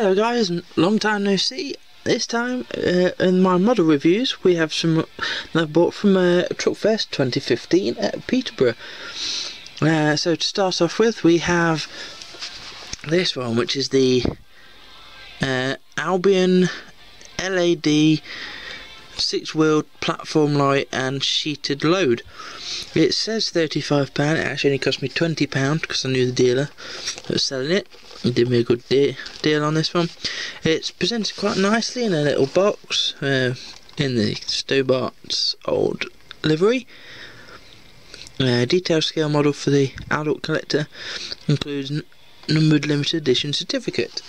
Hello guys, long time no see. This time uh, in my model reviews we have some that I've bought from uh, Truckfest 2015 at Peterborough. Uh, so to start off with we have this one which is the uh, Albion LAD six wheeled platform light and sheeted load. It says £35, it actually only cost me £20 because I knew the dealer that was selling it. He did me a good de deal on this one. It's presented quite nicely in a little box uh, in the Stobart's old livery. Uh, detailed scale model for the adult collector includes numbered limited edition certificate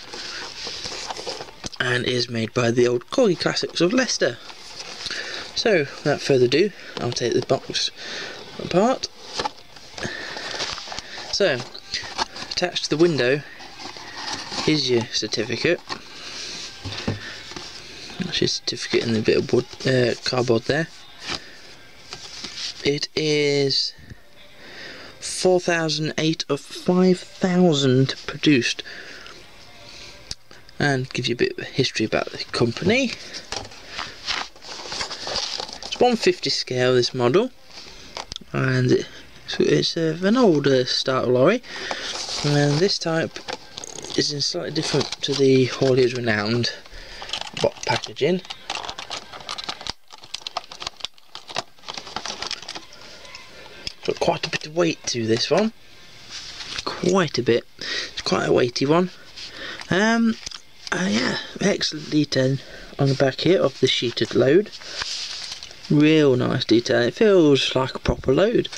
and is made by the old Corgi Classics of Leicester. So, without further ado, I'll take the box apart. So, attached to the window is your certificate. That's your certificate in the bit of wood, uh, cardboard there. It is 4,008 of 5,000 produced. And give you a bit of history about the company. 150 scale this model. And it, it's uh, an older style lorry. And this type is in slightly different to the Hauliers renowned box packaging. Got quite a bit of weight to this one. Quite a bit. It's quite a weighty one. Um uh, yeah excellent detail on the back here of the sheeted load Real nice detail. It feels like a proper load.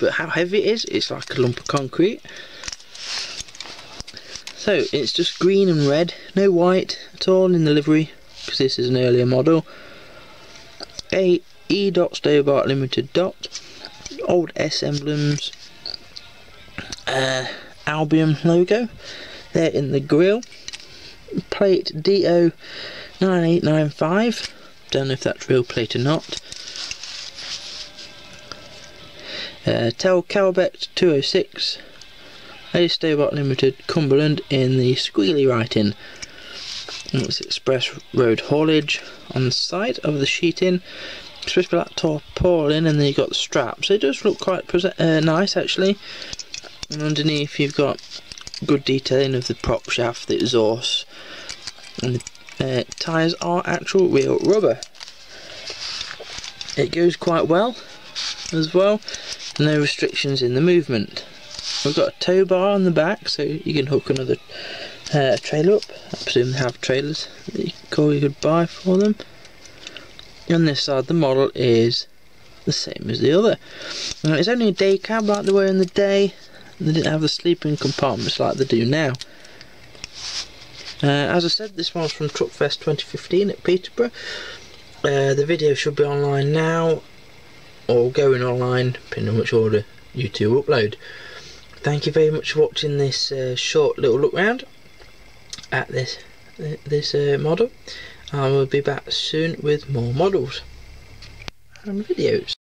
But how heavy it is, it's like a lump of concrete. So it's just green and red, no white at all in the livery, because this is an earlier model. A E dot Stobart Limited dot, old S emblems, uh, Albion logo, there in the grill, plate DO 9895 don't know if that's real plate or not. Uh, Tel Caldbeck 206 A Stobart Limited Cumberland in the squealy writing. It's express road haulage on the side of the sheeting. Supposed to be tarpaulin and then you've got the strap. So it does look quite uh, nice actually. And underneath you've got good detailing of the prop shaft, the exhaust and the uh, tyres are actual real rubber. It goes quite well as well, no restrictions in the movement. We've got a tow bar on the back so you can hook another uh, trailer up. I presume they have trailers that you could buy for them. On this side the model is the same as the other. Now, it's only a day cab like they were in the day. They didn't have the sleeping compartments like they do now. Uh, as I said, this one's from Truckfest 2015 at Peterborough. Uh, the video should be online now, or going online, depending on which order you two upload. Thank you very much for watching this uh, short little look round at this this uh, model. I will be back soon with more models and videos.